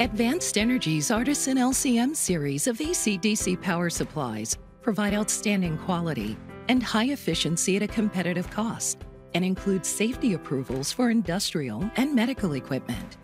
Advanced Energy's Artesyn LCM series of AC-DC power supplies provide outstanding quality and high efficiency at a competitive cost and include safety approvals for industrial and medical equipment.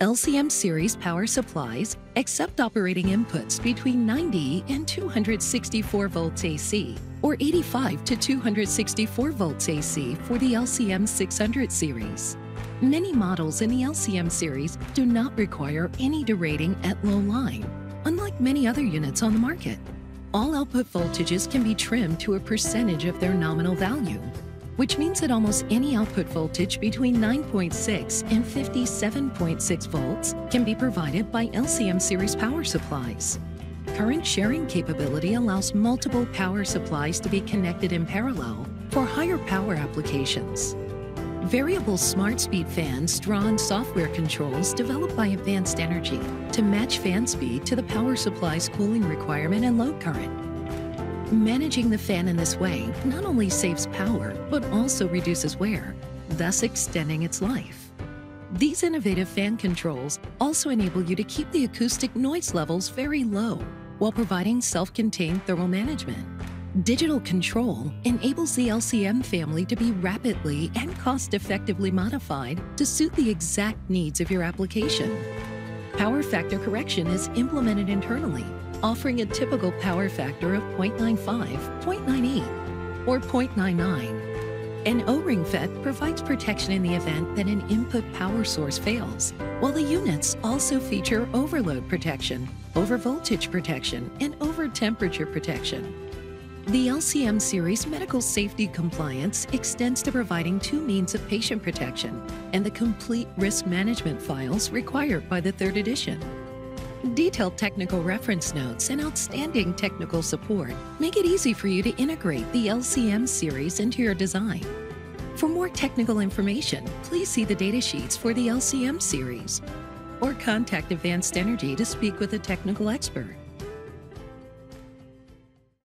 LCM series power supplies accept operating inputs between 90 and 264 volts AC or 85 to 264 volts AC for the LCM 600 series. Many models in the LCM series do not require any derating at low line, unlike many other units on the market. All output voltages can be trimmed to a percentage of their nominal value, which means that almost any output voltage between 9.6 and 57.6 volts can be provided by LCM series power supplies. Current sharing capability allows multiple power supplies to be connected in parallel for higher power applications. Variable smart speed fans draw on software controls developed by Advanced Energy to match fan speed to the power supply's cooling requirement and load current. Managing the fan in this way not only saves power, but also reduces wear, thus extending its life. These innovative fan controls also enable you to keep the acoustic noise levels very low while providing self-contained thermal management. Digital control enables the LCM family to be rapidly and cost-effectively modified to suit the exact needs of your application. Power factor correction is implemented internally, offering a typical power factor of 0.95, 0.98, or 0.99. An ORing FET provides protection in the event that an input power source fails, while the units also feature overload protection, overvoltage protection, and over temperature protection. The LCM series medical safety compliance extends to providing two means of patient protection and the complete risk management files required by the third edition. Detailed technical reference notes and outstanding technical support make it easy for you to integrate the LCM series into your design. For more technical information, please see the datasheets for the LCM series or contact Advanced Energy to speak with a technical expert.